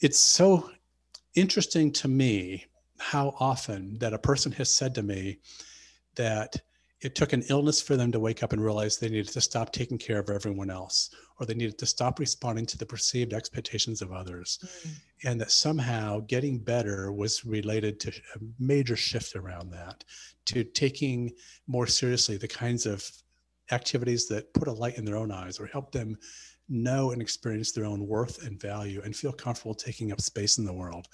It's so interesting to me how often that a person has said to me that it took an illness for them to wake up and realize they needed to stop taking care of everyone else or they needed to stop responding to the perceived expectations of others mm. and that somehow getting better was related to a major shift around that to taking more seriously the kinds of activities that put a light in their own eyes or help them know and experience their own worth and value and feel comfortable taking up space in the world